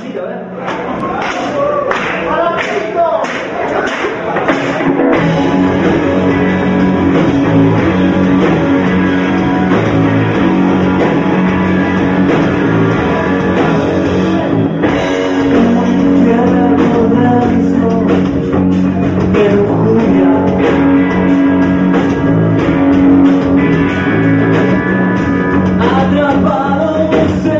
palmita, a ver. Atrapados en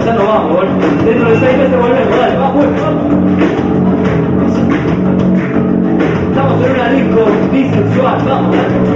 ya no vamos, boludo. Dentro de seis meses volvemos, dale, vamos, vamos. Estamos en una disco bisexual, vamos, dale.